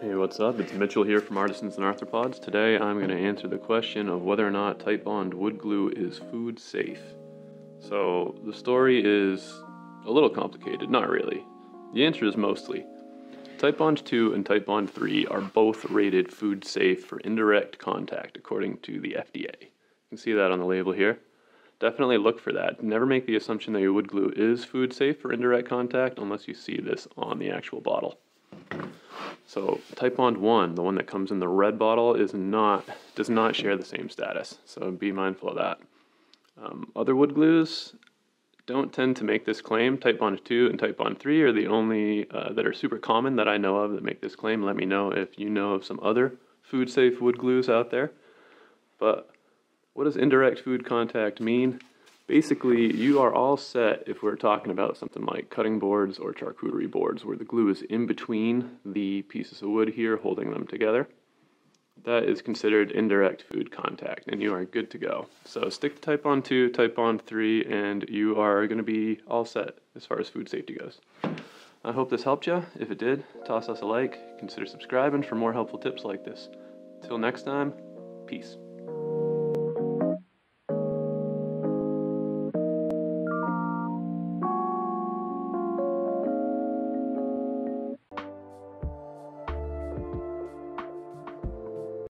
Hey, what's up? It's Mitchell here from Artisans and Arthropods. Today I'm going to answer the question of whether or not Titebond wood glue is food safe. So, the story is a little complicated, not really. The answer is mostly. Titebond 2 and Titebond 3 are both rated food safe for indirect contact according to the FDA. You can see that on the label here. Definitely look for that. Never make the assumption that your wood glue is food safe for indirect contact unless you see this on the actual bottle. So Titebond 1, the one that comes in the red bottle, is not does not share the same status. So be mindful of that. Um, other wood glues don't tend to make this claim. Titebond 2 and Titebond 3 are the only uh, that are super common that I know of that make this claim. Let me know if you know of some other food safe wood glues out there. But what does indirect food contact mean? Basically, you are all set if we're talking about something like cutting boards or charcuterie boards where the glue is in between the pieces of wood here holding them together. That is considered indirect food contact and you are good to go. So stick to Titebond 2, Titebond 3 and you are going to be all set as far as food safety goes. I hope this helped you. If it did, toss us a like, consider subscribing for more helpful tips like this. Till next time, peace.